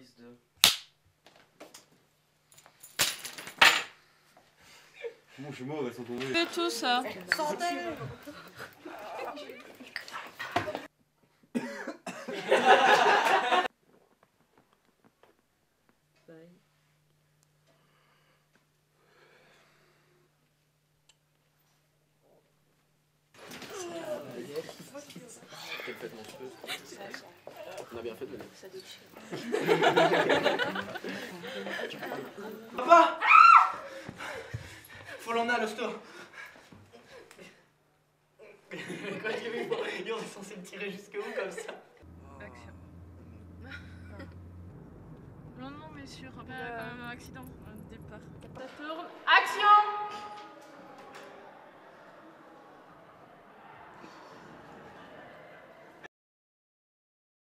prise de. Bon, je suis mort, elles sont tombées. Que tout ça. On a bien fait de venir. Papa Faut l'emmener à l'hosto. Quoi, j'ai vu, il est censé le tirer jusque où comme ça Action. non, non, mais sur un accident, un départ. Ça tourne. Action